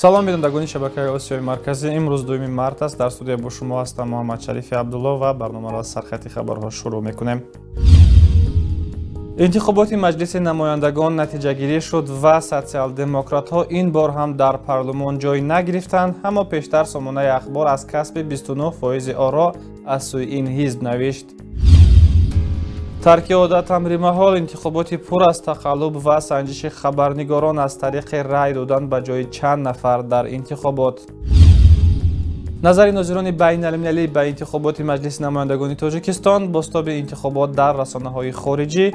салом бинандагони шабакаи осиёи марказӣ. Имрӯз дуюми март аст. Дар студия бо шумо ҳастам муҳаммад шарифи абдулло ва барномаро аз сархати хабарҳо шурӯъ мекунем. Интихоботи маҷлиси намояндагон натиҷагирӣ шуд ва социал-демократҳо ин бор ҳам дар парлумон ҷой нагирифтанд. Ҳамо пештар сомонаи ахбор аз касби 29 фоизи оро аз сӯи ин ҳизб навишт тарки одат амримаҳол интихоботи пур аз тақаллуб ва санҷиши хабарнигорон аз тариқи рай додан ба ҷои чанд нафар дар интихобот. Назари нозирони байналмилалӣ ба интихоботи маҷлиси намояндагони тоҷикистон бостоби интихобот дар расонаҳои хориҷӣ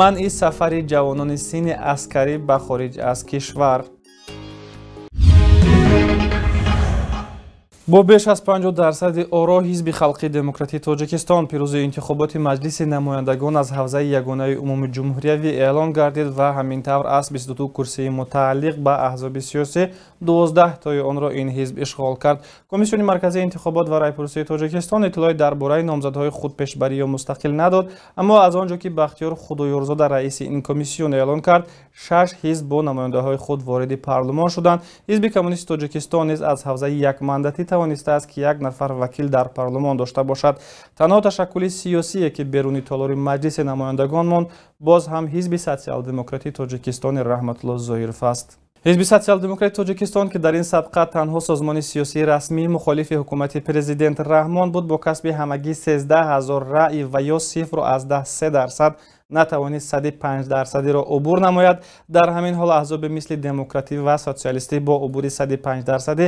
манъи сафари ҷавонони синни аскарӣ ба хориҷ аз кишвар бо беш аз 50 дарсади оро ҳизби халқии демократии тоҷикистон пирӯзи интихоботи маҷлиси намояндагон аз ҳавзаи ягонаи умуми ҷумҳуриявӣ эълон гардид ва ҳамин тавр аз 22 курсии мутааллиқ ба аҳзоби сиёсӣ 12 тои онро ин ҳизб ишғол кард. Комиссиони марказии интихобот ва райпурсии тоҷикистон иттилои дар бораи номзадҳои худпешбарӣ ё мустақил надод аммо аз он ҷо ки бахтиёр худоёрзода раиси ин комиссион эълон кард шаш ҳизб бо намояндаҳои худ вориди парлумон шуданд. Ҳизби коммунисти тоҷикистон низ аз ҳавзаи якмандатӣ тавонистааст ки як нафар вакил дар парлумон дошта бошад. Танҳо ташаккули сиёсие ки беруни толори маҷлиси намояндагон монд боз ҳам ҳизби социал-демократии тоҷикистони раҳматулло зоиров аст. Ҳизби социал-демократии тоҷикистон ки дар ин сабқа танҳо созмони сиёсии расмии мухолифи ҳукумати президент раҳмон буд бо касби ҳамагӣ 13 ҳазор раъй ва ё сифру аздаҳ се дарсад натавонист сади панҷ дарсадиро убур намояд. Дар ҳамин ҳол аҳзоби мисли демократӣ ва социалистӣ бо убури сади панҷ дарсадӣ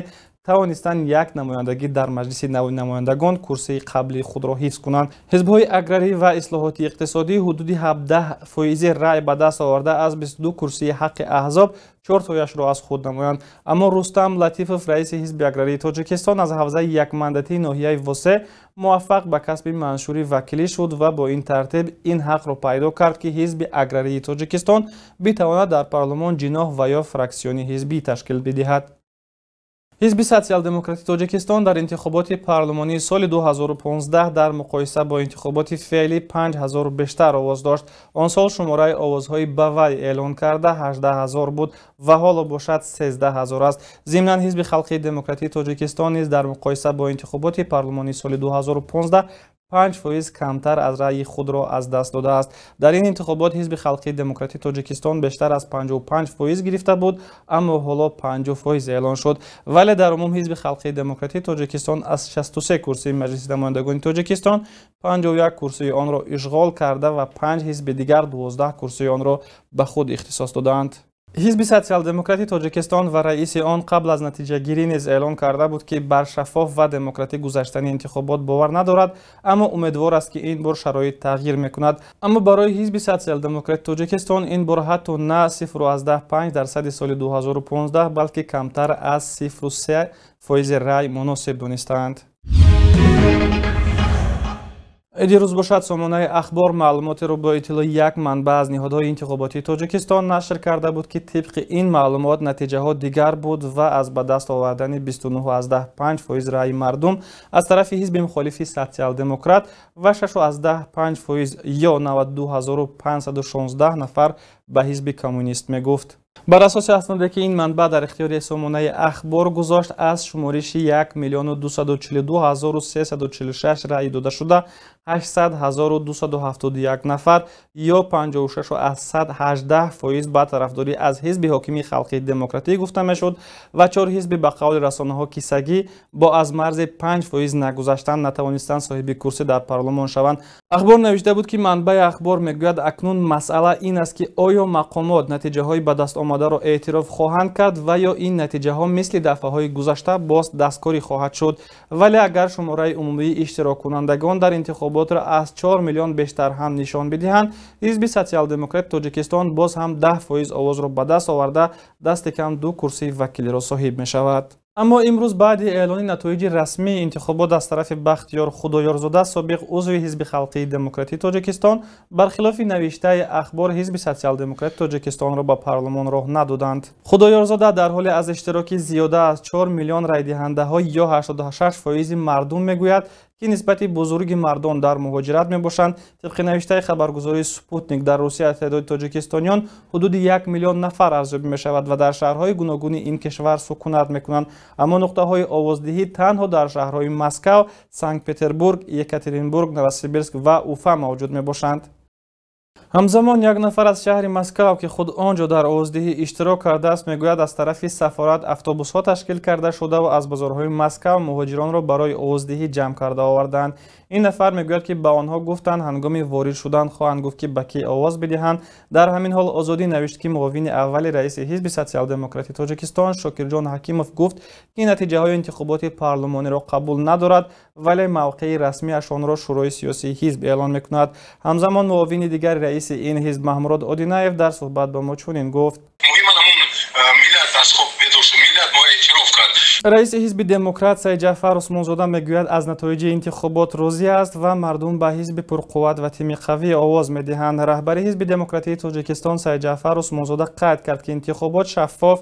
тавонистанд як намояндагӣ дар маҷлиси нави намояндагон курсии қаблии худро ҳифз кунанд. ҳизбҳои аграрӣ ва ислоҳоти иқтисодӣ ҳудуди 17 фоизи рай ба даст оварда аз 22 курсии ҳаққи аҳзоб чортояшро аз худ намоянд. Аммо рустам латифов раиси ҳизби аграрии тоҷикистон аз ҳавзаи якмандатии ноҳияи восе муваффақ ба касби маншурӣ вакилӣ шуд ва бо ин тартиб ин ҳақро пайдо кард ки ҳизби аграрии тоҷикистон битавонад дар парлумон ҷиноҳ ва ё фраксиони ҳизбӣ ташкил бидиҳад ҳизби социал-демократии тоҷикистон дар интихоботи парлумонии соли 2015 дар муқоиса бо интихоботи феълӣ 5 ҳазору бештар овоз дошт. Он сол шумораи овозҳои ба вай эълон карда 18 ҳазор буд ва ҳоло бошад 13 ҳазор аст. Зимнан ҳизби халқии демократии тоҷикистон низ дар муқоиса бо интихоботи парлумонии соли 2015 панҷ фоиз камтар аз раъйи худро аз даст додааст дар ин интихобот ҳизби халқии демократии тоҷикистон бештар аз 55 фоиз гирифта буд аммо ҳоло 50 фоиз эълон шуд вале дар умум ҳизби халқии демократии тоҷикистон аз 63 курсии маҷлиси намояндагони тоҷикистон 51 курсии онро ишғол карда ва панҷ ҳизби дигар 12 курсии онро ба худ ихтисос додаанд ҳизби социал-демократии тоҷикистон ва раиси он қабл аз натиҷагирӣ низ эълон карда буд ки бар шаффоф ва демократӣ гузаштани интихобот бовар надорад аммо умедвор аст ки ин бор шароит тағйир мекунад. Аммо барои ҳизби социал-демократии тоҷикистон ин бор ҳатто на сифру аздаҳ панҷ дарсади соли 2015 балки камтар аз сифру се фоизи рай муносиб донистаанд дирӯз бошад сомонаи ахбор маълумотеро бо иттилои як манбаъ аз ниҳодҳои интихоботии тоҷикистон нашр карда буд ки тибқи ин маълумот натиҷаҳо дигар буд ва аз ба даст овардани 29 фоиз раъи мардум аз тарафи ҳизби мухолифи социал-демократ ва 6 фоиз ё 92516 нафар ба ҳизби коммунист мегуфт. Бар асоси асноде ки ин манбаъ дар ихтиёри сомонаи ахбор гузошт аз шумориши 1 млн 242346 раъи додашуда 80271 нафар ё 5618 фоиз ба тарафдорӣ аз ҳизби ҳокими халқии демократӣ гуфта мешуд ва чор ҳизби ба қавли расонаҳо кисагӣ бо аз марзи 5 фоиз нагузаштан натавонистанд соҳиби курсӣ дар парлумон шаванд. Ахбор навишта буд ки манбаи ахбор мегӯяд акнун масъала ин аст ки оё мақомот натиҷаҳои ба даст омадаро эътироф хоҳанд кард ва ё ин натиҷаҳо мисли дафъаҳои гузашта боз дасткорӣ хоҳад шуд. Вале агар шумораи умумии иштироккунандагон дар интихобот интихоботро аз 4 миллион бештар ҳам нишон бидиҳанд. Ҳизби социал-демократи тоҷикистон боз ҳам 10 фоиз овозро ба даст оварда дасти кам ду курсии вакилиро соҳиб мешавад. Аммо имрӯз баъди эълони натоиҷи расмии интихобот аз тарафи бахтиёр худоёрзода собиқ узви ҳизби халқии демократии тоҷикистон бархилофи навиштаи ахбор ҳизби социал-демократии тоҷикистонро ба парлумон роҳ надоданд. Худоёрзода дар ҳоле аз иштироки зиёда аз 4 миллион райдиҳандаҳо ё 86 фоизи мардум мегӯяд ки нисбати бузурги мардон дар муҳоҷират мебошанд тибқи навиштаи хабаргузории спутник дар русия теъдоди тоҷикистониён ҳудуди як миллион нафар арзёбӣ мешавад ва дар шаҳрҳои гуногуни ин кишвар сукунат мекунанд. Аммо нуқтаҳои овоздиҳӣ танҳо дар шаҳрҳои москав санкт петербург екатеринбург новосибирск ва уфа мавҷуд мебошанд ҳамзамон як нафар аз шаҳри москав ки худ он ҷо дар овоздиҳӣ иштирок кардааст мегӯяд аз тарафи сафорат автобусҳо ташкил карда шудаву аз бозорҳои москав муҳоҷиронро барои овоздиҳӣ ҷамъ карда оварданд. Ин нафар мегӯяд ки ба онҳо гуфтанд ҳангоми ворид шудан хоҳанд гуфт ки ба кӣ овоз бидиҳанд. Дар ҳамин ҳол озодӣ навишт ки муовини аввали раиси ҳизби социал-демократии тоҷикистон шокирҷон ҳакимов гуфт ки натиҷаҳои интихоботи парлумониро қабул надорад вале мавқеи расмияш онро шӯрои сиёсии ҳизб эълон мекунад. Ҳамзамон муовини дигари раиси ин ҳизб маҳмурод одинаев дар суҳбат ба мо чунин гуфт. Раиси ҳизби демократ саидҷаъфар усмонзода мегӯяд аз натоиҷи интихобот розӣ аст ва мардум ба ҳизби пурқувват ва тими қавӣ овоз медиҳанд. Раҳбари ҳизби демократии тоҷикистон саидҷаъфар усмонзода қайд кард ки интихобот шаффоф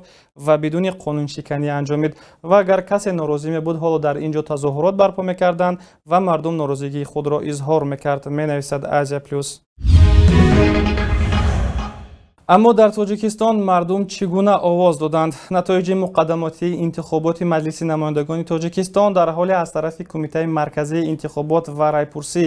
ва бидуни қонуншиканӣ анҷомид ва агар касе норозӣ мебуд ҳоло дар ин ҷо тазоҳурот барпо мекарданд ва мардум норозигии худро изҳор мекард менависад азия плюс аммо дар тоҷикистон мардум чӣ гуна овоз доданд? Натоиҷи муқаддамотии интихоботи маҷлиси намояндагони тоҷикистон дар ҳоле аз тарафи кумитаи марказии интихобот ва райпурсӣ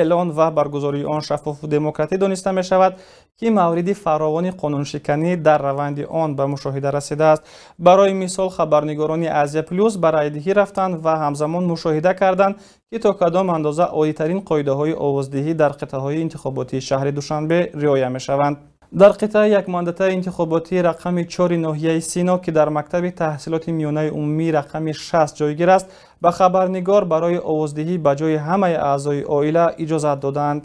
эълон ва баргузории он шаффофу демократӣ дониста мешавад ки мавриди фаровони қонуншиканӣ дар раванди он ба мушоҳида расидааст. Барои мисол хабарнигорони азия плюс ба райдиҳӣ рафтанд ва ҳамзамон мушоҳида карданд ки то кадом андоза оддитарин қоидаҳои овоздиҳӣ дар қитъаҳои интихоботии шаҳри душанбе риоя мешаванд. Дар қитъаи якмандатаи интихоботии рақами чори ноҳияи сино ки дар мактаби таҳсилоти миёнаи умумии рақами шаст ҷойгир аст ба хабарнигор барои овоздиҳӣ ба ҷои ҳамаи аъзои оила иҷозат доданд.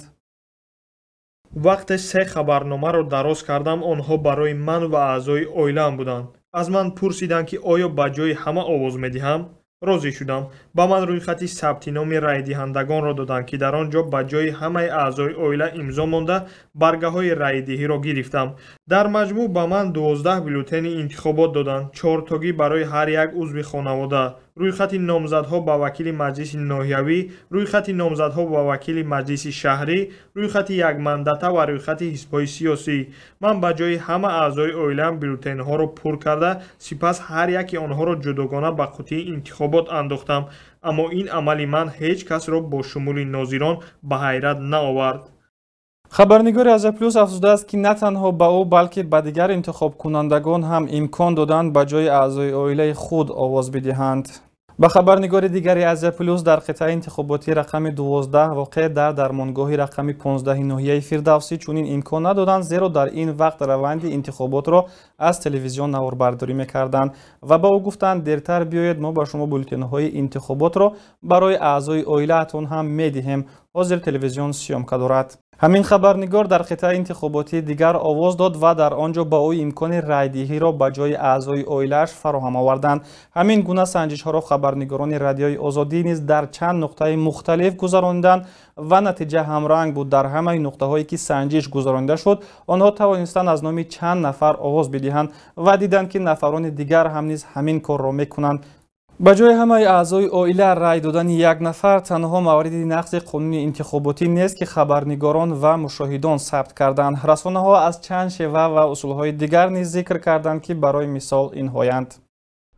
Вақте се хабарномаро дароз кардам онҳо барои ман ва аъзои оилаам буданд. Аз ман пурсиданд ки оё ба ҷои ҳама овоз медиҳам? Розӣ шудам. Ба ман рӯйхати сабти номи райдиҳандагонро доданд ки дар он ҷо ба ҷои ҳамаи аъзои оила имзо монда баргаҳои райдиҳиро гирифтам. Дар маҷмӯъ ба ман дувоздаҳ бюллетени интихобот доданд. Чортогӣ барои ҳар як узви хонавода рӯйхати номзадҳо ба вакили маҷлиси ноҳиявӣ рӯйхати номзадҳо ба вакили маҷлиси шаҳрӣ рӯйхати якмандата ва рӯйхати ҳизбҳои сиёсӣ. Ман ба ҷои ҳама аъзои оилаам бюллетенҳоро пур карда сипас ҳар яки онҳоро ҷудогона ба қутии интихобот андохтам. Аммо ин амали ман ҳеҷ касро бо шумули нозирон ба ҳайрат наовард. Хабарнигори азаплюс афзудааст ки на танҳо ба ӯ балки ба дигар интихобкунандагон ҳам имкон доданд ба ҷои аъзои оилаи худ овоз бидиҳанд ба хабарнигори дигари азия плюс дар қитъаи интихоботии рақами дувоздаҳ воқеъ дар дармонгоҳи рақами понздаҳи ноҳияи фирдавсӣ чунин имкон надоданд зеро дар ин вақт раванди интихоботро аз телевизион наворбардорӣ мекарданд. Ва ба ӯ гуфтанд дертар биёед мо ба шумо бюллетенҳои интихоботро барои аъзои оилаатон ҳам медиҳем. Ҳозир телевизион сиёмка дорад ҳамин хабарнигор дар қитъаи интихоботии дигар овоз дод ва дар он ҷо ба ӯ имкони райдиҳиро ба ҷои аъзои оилааш фароҳам оварданд. Ҳамин гуна санҷишҳоро хабарнигорони радиои озодӣ низ дар чанд нуқтаи мухталиф гузаронданд ва натиҷа ҳамранг буд. Дар ҳамаи нуқтаҳое ки санҷиш гузаронида шуд онҳо тавонистанд аз номи чанд нафар овоз бидиҳанд ва диданд ки нафарони дигар ҳам низ ҳамин корро мекунанд ба ҷои ҳамаи аъзои оила рай додани як нафар танҳо мавриди нақзи қонуни интихоботӣ нест ки хабарнигорон ва мушоҳидон сабт карданд. Расонаҳо аз чанд шева ва усулҳои дигар низ зикр карданд ки барои мисол инҳоянд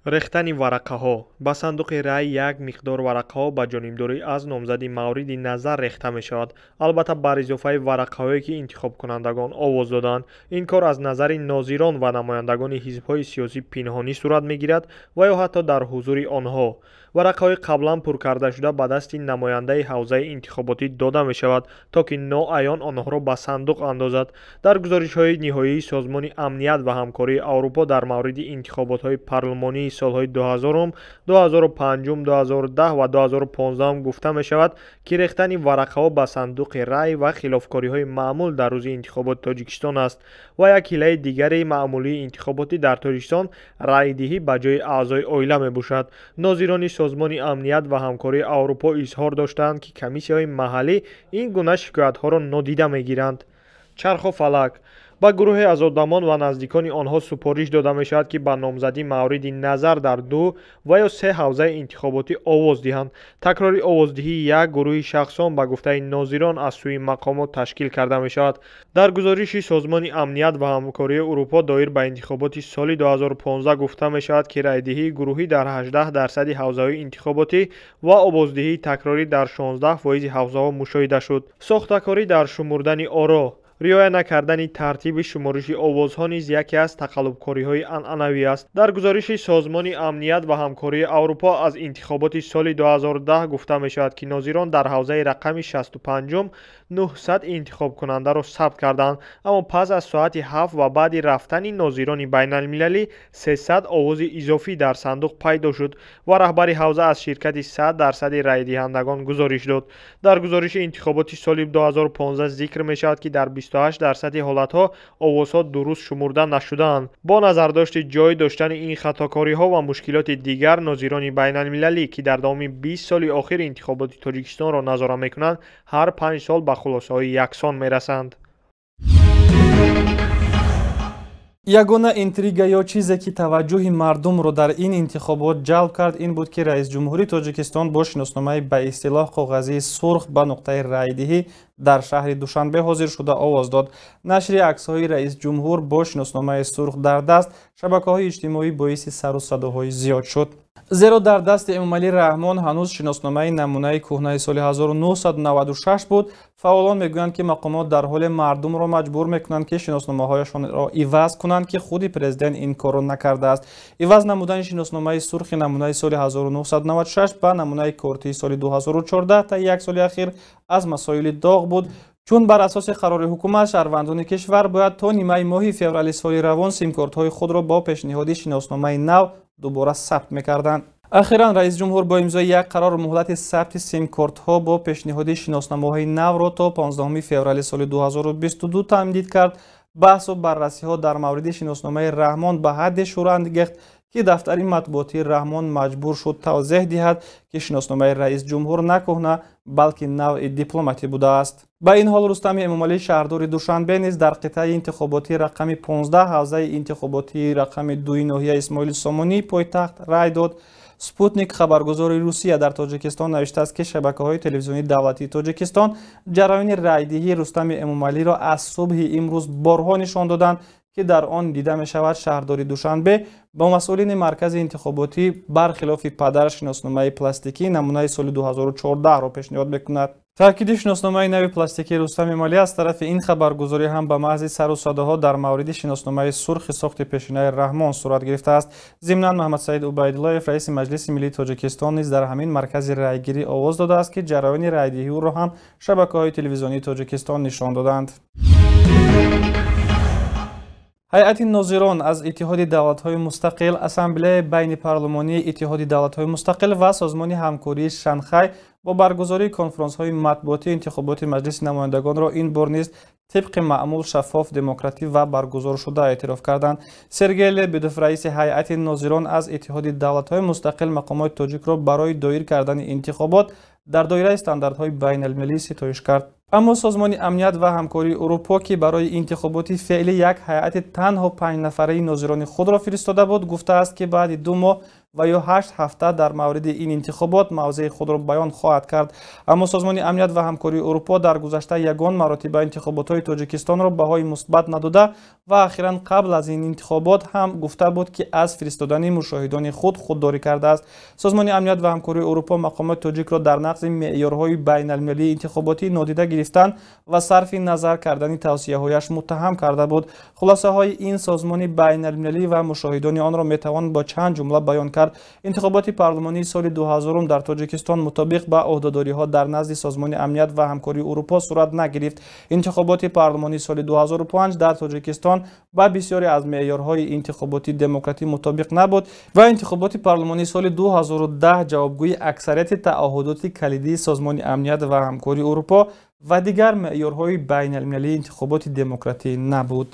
рехтани варақаҳо. Ба сандуқи рай як миқдор варақаҳо ба ҷонибдорӣ аз номзади мавриди назар рехта мешавад. Албатта бар изофаи варақаҳое ки интихобкунандагон овоз доданд ин кор аз назари нозирон ва намояндагони ҳизбҳои сиёсӣ пинҳонӣ сурат мегирад ва ё ҳатто дар ҳузури онҳо варақаҳои қаблан пур кардашуда ба дасти намояндаи ҳавзаи интихоботӣ дода мешавад то ки ноаён онҳоро ба сандуқ андозад. Дар гузоришҳои ниҳоии созмони амният ва ҳамкории аврупо дар мавриди интихоботҳои парлумонии солҳои 2000 2005 2010 ва 2015 гуфта мешавад ки рехтани варақаҳо ба сандуқи рай ва хилофкориҳои маъмул дар рӯзи интихоботи тоҷикистон аст. Ва як ҳилаи дигари маъмулии интихоботӣ дар тоҷикистон райдиҳӣ ба ҷои аъзои оила мебошад. Нозирони созмони амният ва ҳамкории аврупо изҳор доштанд ки комиссияҳои маҳаллӣ ин гуна шикоятҳоро нодида мегиранд. Чархофалак ба гурӯҳе азодамон ва наздикони онҳо супориш дода мешавад ки ба номзадӣ мавриди назар дар ду ва ё се ҳавзаи интихоботӣ овоз диҳанд такрори овоздиҳии як гурӯҳи шахсон ба гуфтаи нозирон аз сӯи мақомот ташкил карда мешавад дар гузориши созмони амният ва ҳамкории урупо доир ба интихоботи соли 2015 гуфта мешавад ки райдиҳии гурӯҳӣ дар 18 дарсади ҳавзаҳои интихоботӣ ва овоздиҳии такрорӣ дар 16 фоизи ҳавзаҳо мушоҳида шуд сохтакорӣ дар шумурдани оро риоя накардани тартиби шумориши овозҳо низ яке аз тақаллубкориҳои анъанавӣ аст. Дар гузориши созмони амният ва ҳамкории аврупо аз интихоботи соли 2010 гуфта мешавад ки нозирон дар ҳавзаи рақами 65-ум 900 интихобкунандаро сабт карданд аммо пас аз соати 7 ва баъди рафтани нозирони байналмилалӣ 300 овози изофӣ дар сандуқ пайдо шуд ва раҳбари ҳавза аз ширкати 100 дарсади райдиҳандагон гузориш дод дар гузориши интихоботи соли 2015 зикр мешавад ки дар 28 дарсади ҳолатҳо овозҳо дуруст шумурда нашудаанд бо назардошти ҷой доштани ин хатокориҳо ва мушкилоти дигар нозирони байналмилалӣ ки дар давоми 20 соли охир интихоботи тоҷикистонро назора мекунанд ҳар панҷ сол ба хулосаҳои яксон мерасанд. Ягона интрига ё чизе ки таваҷҷӯҳи мардумро дар ин интихобот ҷалб кард ин буд ки раисҷумҳурии тоҷикистон бо шиносномаи ба истилоҳ коғазии сурх ба нуқтаи райдиҳӣ дар шаҳри душанбе ҳозир шуда овоз дод. Нашри аксҳои раисҷумҳур бо шиносномаи сурх дар даст шабакаҳои иҷтимоӣ боиси сару садоҳои зиёд шуд. Зеро дар дасти эмомалӣ раҳмон ҳанӯз шиносномаи намунаи кӯҳнаи соли 1996 буд. Фаъолон мегӯянд ки мақомот дар ҳоле мардумро маҷбур мекунанд ки шиносномаҳояшонро иваз кунанд ки худи президент ин корро накардааст. Иваз намудани шиносномаи сурхи намунаи соли 1996 ба намунаи кортии соли 2014 та як соли ахир аз масоили доғ буд чун бар асоси қарори ҳукумат шаҳрвандони кишвар бояд то нимаи моҳи феврали соли равон симкортҳои худро бо пешниҳоди шиносномаи нав дубора сабт мекарданд ахиран раисҷумҳур бо имзои як қарор муҳлати сабти симкортҳо бо пешниҳоди шиносномаҳои навро то 15 феврали соли 2022 тамдид кард баҳсу баррасиҳо дар мавриди шиносномаи раҳмон ба ҳадде шӯр ангехт ки дафтари матбуотии раҳмон маҷбур шуд тавзеҳ диҳад ки шиносномаи раисҷумҳур на кӯҳна балки навъи дипломатӣ будааст. Ба ин ҳол рустами эмомалии шаҳрдори душанбе низ дар қитъаи интихоботии рақами 15 ҳавзаи интихоботии рақами дуи ноҳия исмоили сомонии пойтахт рай дод спутник хабаргузори русия дар тоҷикистон навиштааст ки шабакаҳои телевизионии давлатии тоҷикистон ҷараёни райдиҳии рустами эмомалиро аз субҳи имрӯз борҳо нишон доданд ки дар он дида мешавад шаҳрдори душанбе ба масъулини маркази интихоботӣ бархилофи падар шиносномаи пластикӣ намунаи соли 2014ро пешниҳод мекунад таъкиди шиносномаи нави пластикии рустам эмалӣ аз тарафи ин хабаргузорӣ ҳам ба маҳзи сару садаҳо дар мавриди шиносномаи сурхи сохти пешинаи раҳмон сурат гирифтааст зимнан маҳмадсаид убайдуллоев раиси маҷлиси миллии тоҷикистон низ дар ҳамин маркази райгирӣ овоз додааст ки ҷараёни райдиҳиро ҳам шабакаҳои телевизионии тоҷикистон нишон доданд ҳайати нозирон аз иттиҳоди давлатҳои мустақил ассамблеяи байнипарлумонии иттиҳоди давлатҳои мустақил ва созмони ҳамкории шанхай бо баргузории конфронсҳои матбуотии интихоботи маҷлиси намояндагонро ин бор низ тибқи маъмул шаффоф демократӣ ва баргузоршуда эътироф карданд. Сергей лебедов раиси ҳайати нозирон аз иттиҳоди давлатҳои мустақил мақомоти тоҷикро барои доир кардани интихобот дар доираи стандартҳои байналмилалӣ ситоиш кард. Аммо созмони амният ва ҳамкории урупо ки барои интихоботи феълӣ як ҳайати танҳо панҷнафараи нозирони худро фиристода буд гуфтааст ки баъди ду моҳ ва ё ҳашт ҳафта дар мавриди ин интихобот мавзеи худро баён хоҳад кард. Аммо созмони амният ва ҳамкории урупо дар гузашта ягон маротиба интихоботҳои тоҷикистонро баҳои мусбат надода ва ахиран қабл аз ин интихобот ҳам гуфта буд ки аз фиристодани мушоҳидони худ худдорӣ кардааст. Созмони амният ва ҳамкории урупо мақомоти тоҷикро дар нақзи меъёрҳои байналмилалии интихоботӣ нодида гирифтан ва сарфи назар кардани тавсияҳояш муттаҳам карда буд. Хулосаҳои ин созмони байналмилалӣ ва мушоҳидони онро метавон бо чанд ҷумла баён кард интихоботи парлумонии соли 2000 дар тоҷикистон мутобиқ ба ӯҳдадориҳо дар назди созмони амният ва ҳамкории урупо сурат нагирифт интихоботи парлумонии соли 2005 дар тоҷикистон ба бисёре аз меъёрҳои интихоботи демократӣ мутобиқ набуд ва интихоботи парлумонии соли 2010 ҷавобгӯи аксарияти таоҳудоти калидии созмони амният ва ҳамкории урупо ва дигар меъёрҳои байналмилалии интихоботи демократӣ набуд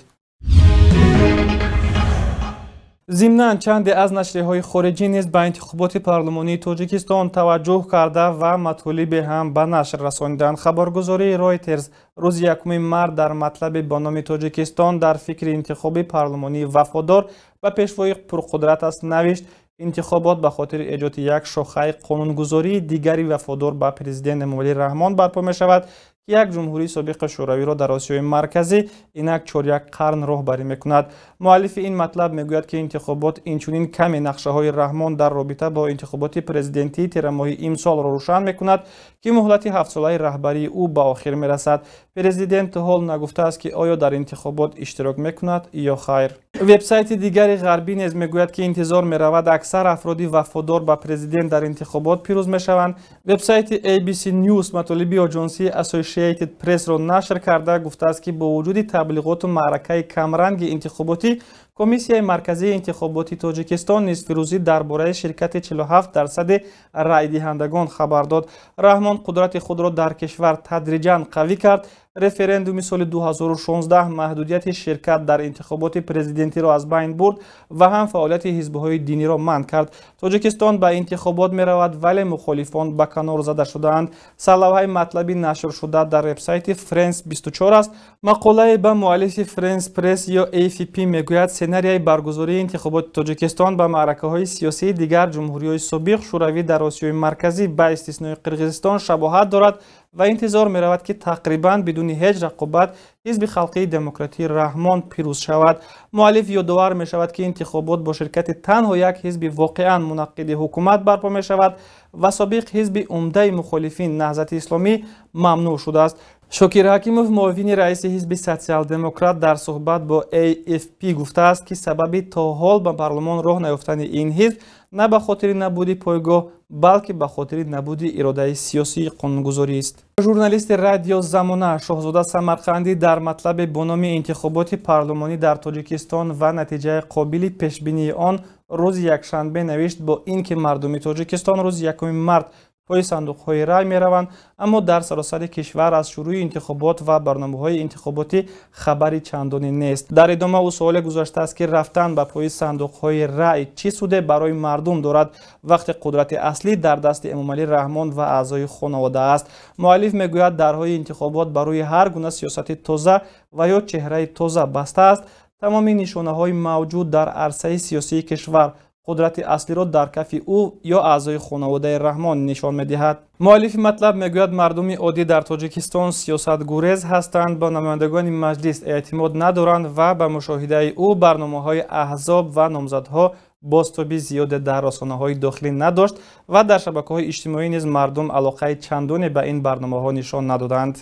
зимнан чанде аз нашриҳои хориҷӣ низ ба интихоботи парлумонии тоҷикистон таваҷҷӯҳ карда ва матолибе ҳам ба нашр расониданд хабаргузории ройтерс рӯзи якуми март дар матлабе бо номи тоҷикистон дар фикри интихоби парлумонии вафодор ба пешвои пурқудрат аст навишт интихобот ба хотири эҷоди як шохаи қонунгузории дигари вафодор ба президент эмомалӣ раҳмон барпо мешавад ки як ҷумҳурии собиқи шӯравиро дар осиёи марказӣ инак чоряк қарн роҳбарӣ мекунад. Муаллифи ин матлаб мегӯяд ки интихобот инчунин каме нақшаҳои раҳмон дар робита бо интихоботи президентии тирамоҳи имсолро рӯшан мекунад ки муҳлати ҳафтсолаи раҳбарии ӯ ба охир мерасад. Президент ҳол нагуфтааст ки оё дар интихобот иштирок мекунад ё хайр. Вебсайти дигари ғарбӣ низ мегӯяд ки интизор меравад аксар афроди вафодор ба президент дар интихобот пирӯз мешаванд. Вебсайти abc news матолиби оҷонсии associated pressро нашр карда гуфтааст ки бо вуҷуди таблиғоту маъракаи камранги интихоботӣ комиссияи марказии интихоботи тоҷикистон низ фирӯзӣ дар бораи ширкати 47 дарсади райдиҳандагон хабар дод раҳмон қудрати худро дар кишвар тадриҷан қавӣ кард референдуми соли 2016 маҳдудияти ширкат дар интихоботи президентиро аз байн бурд ва ҳам фаъолияти ҳизбҳои диниро манъ кард. Тоҷикистон ба интихобот меравад вале мухолифон ба канор зада шудаанд. Сарлавҳаи матлаби нашршуда дар вебсайти френс 24 аст. Мақолае ба муаллифи френс пресс ё afp мегӯяд сценарияи баргузории интихоботи тоҷикистон ба маъракаҳои сиёсии дигар ҷумҳуриҳои собиқ шӯравӣ дар осиёи марказӣ ба истиснои қирғизистон шабоҳат дорад ва интизор меравад ки тақрибан бидуни ҳеҷ рақобат ҳизби халқии демократии раҳмон пирӯз шавад. Муаллиф ёдовар мешавад ки интихобот бо ширкати танҳо як ҳизби воқеан мунаққиди ҳукумат барпо мешавад ва собиқ ҳизби умдаи мухолифин наҳзати исломӣ мамнӯъ шудааст. Шокир ҳакимов муовини раиси ҳизби социал-демократ дар суҳбат бо afp гуфтааст ки сабаби то ҳол ба парлумон роҳ наёфтани ин ҳизб на ба хотири набуди пойгоҳ балки ба хотири набуди иродаи сиёсии қонунгузорист журналисти радио замона шоҳзода самарқандӣ дар матлабе бо номи интихоботи парлумонӣ дар тоҷикистон ва натиҷаи қобили пешбинии он рӯзи якшанбе навишт бо ин ки мардуми тоҷикистон рӯзи якуми март пойи сандуқҳои рай мераванд аммо дар саросари кишвар аз шурӯи интихобот ва барномаҳои интихоботӣ хабари чандоне нест. Дар идома ӯ суоле гузоштааст ки рафтан ба пойи сандуқҳои рай чӣ суде барои мардум дорад вақте қудрати аслӣ дар дасти эмомалӣ раҳмон ва аъзои хонавода аст. Муаллиф мегӯяд дарҳои интихобот ба рӯи ҳар гуна сиёсати тоза ва ё чеҳраи тоза бастааст тамоми нишонаҳои мавҷуд дар арсаи сиёсии кишвар қудрати аслиро дар кафи ӯ ё аъзои хонаводаи раҳмон нишон медиҳад. Муаллифи матлаб мегӯяд мардуми оддӣ дар тоҷикистон сиёсатгурез ҳастанд ба намояндагони маҷлис эътимод надоранд ва ба мушоҳидаи ӯ барномаҳои аҳзоб ва номзадҳо бозтоби зиёде дар расонаҳои дохилӣ надошт ва дар шабакаҳои иҷтимоӣ низ мардум алоқаи чандоне ба ин барномаҳо нишон надоданд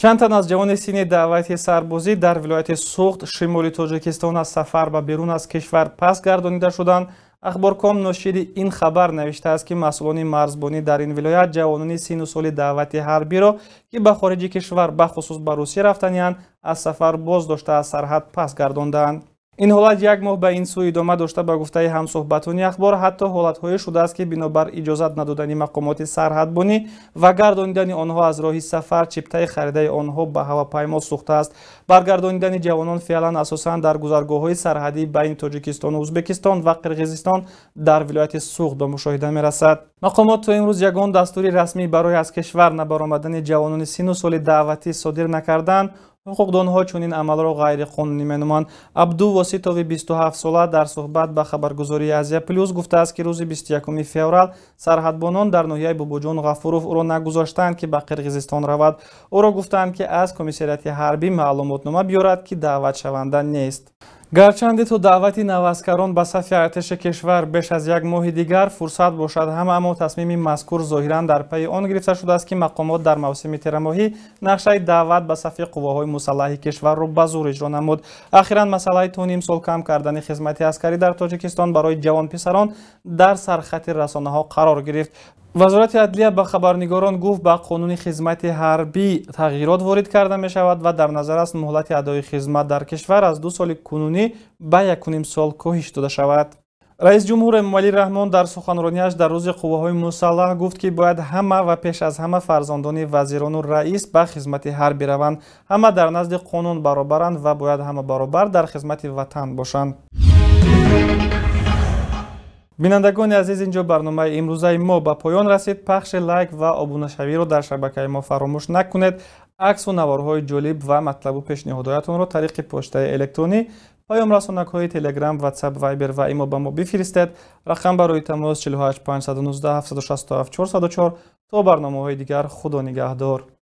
чанд тан аз ҷавони синни даъвати сарбозӣ дар вилояти суғд шимоли тоҷикистон аз сафар ба берун аз кишвар пас гардонида шуданд ахборком ношири ин хабар навиштааст ки масъулони марзбонӣ дар ин вилоят ҷавонони синну соли даъвати ҳарбиро ки ба хориҷи кишвар бахусус ба русия рафтанианд аз сафар боз дошта аз сарҳад пас гардондаанд ин ҳолат як моҳ ба ин сӯ идома дошта ба гуфтаи ҳамсуҳбатони ахбор ҳатто ҳолатҳое шудааст ки бинобар иҷозат надодани мақомоти сарҳадбонӣ ва гардонидани онҳо аз роҳи сафар чиптаи харидаи онҳо ба ҳавопаймо сӯхтааст. Баргардонидани ҷавонон феълан асосан дар гузаргоҳҳои сарҳадӣ байни тоҷикистону ӯзбекистон ва қирғизистон дар вилояти суғд ба мушоҳида мерасад. Мақомот то имрӯз ягон дастури расмӣ барои аз кишвар набаромадани ҷавонони сину соли даъватӣ содир накарданд ҳуқуқдонҳо чунин амалро ғайриқонунӣ меноманд абду воситови 27сола дар суҳбат ба хабаргузории азия плюс гуфтааст ки рӯзи 21 феврал сарҳадбонон дар ноҳияи бобоҷон ғафуров ӯро нагузоштанд ки ба қирғизистон равад. Ӯро гуфтанд ки аз комиссарияти ҳарбӣ маълумотнома биёрад ки даъватшаванда нест гарчанде то даъвати навазкарон ба сафи артиши кишвар беш аз як моҳи дигар фурсат бошад. Ҳам аммо тасмими мазкур зоҳиран дар пайи он гирифта шудааст ки мақомот дар мавсими терамоҳӣ нақшаи даъват ба сафи қувваҳои мусаллаҳи кишварро ба зур иҷро намуд. Ахиран масъалаи то ним сол кам кардани хизмати аскарӣ дар тоҷикистон барои ҷавонписарон дар сархати расонаҳо қарор гирифт вазорати адлия ба хабарнигорон гуфт ба қонуни хизмати ҳарбӣ тағйирот ворид карда мешавад ва дар назар аст муҳлати адои хизмат дар кишвар аз ду соли кунунӣ ба якуним сол коҳиш дода шавад. Раис ҷумҳур эмомалӣ раҳмон дар суханронияш дар рӯзи қувваҳои мусаллаҳ гуфт ки бояд ҳама ва пеш аз ҳама фарзандони вазирону раис ба хизмати ҳарб раванд. Ҳама дар назди қонун баробаранд ва бояд ҳама баробар дар хизмати ватан бошанд бинандагони азиз ин ҷо барномаи имрӯзаи мо ба поён расид пахши лайк ва обунашавиро дар шабакаи мо фаромӯш накунед. Аксу наворҳои ҷолиб ва матлабу пешниҳодҳоятонро тариқи почтаи электронӣ паёмрасонакҳои телеграм ватсап вайбер ва имо ба мо бифиристед. Рақам барои тамос 48519 767 404 то барномаҳои дигар худо нигаҳдор